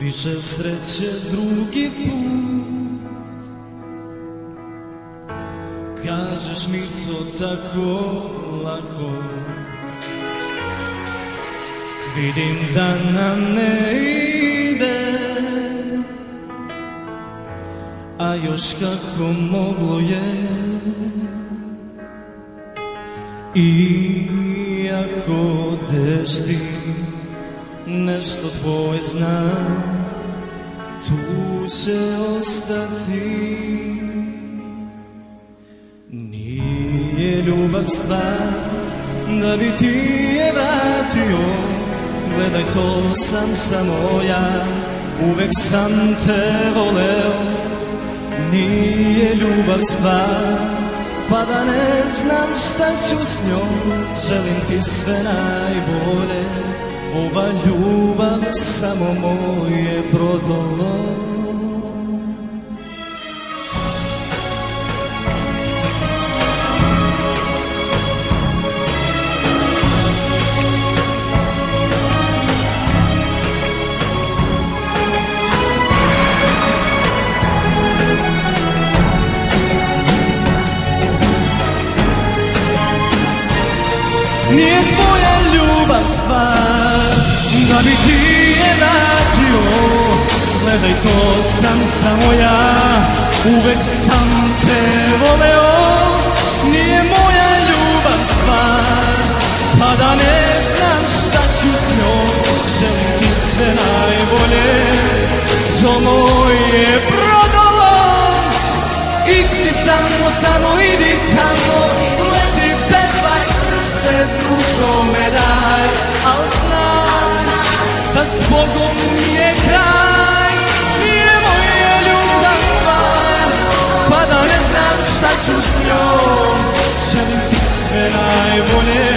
Više sreće drugi put. Kažeš mi to tako lako? Vidim da nam ne ide A još kako moglo je. Iako deš ti nešto tvoje znam. Tu će ostati. Nije ljubav stvar da bi ti je vratio. Gledaj to sam samo ja. Uvek sam te voleo. Nije ljubav stvar Pa da ne znam šta ću s njom. Želim ti sve najbolje Ova ljubav samo moje prodolo. Nije tvoja sam samo ja Uvek sam te voleo. Nije moja ljubav stvar Pa da ne znam šta ću s njom. Želim ti sve najbolje To moje prodalo Idi samo, samo idi tamo Leti pevaj srce drugome daj. Al znaj da s Bogom nije kraj Želim ti